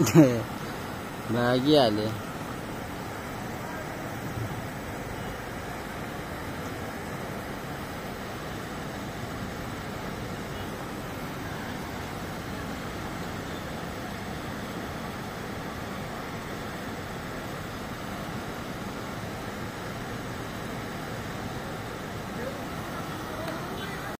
Bahagia dia.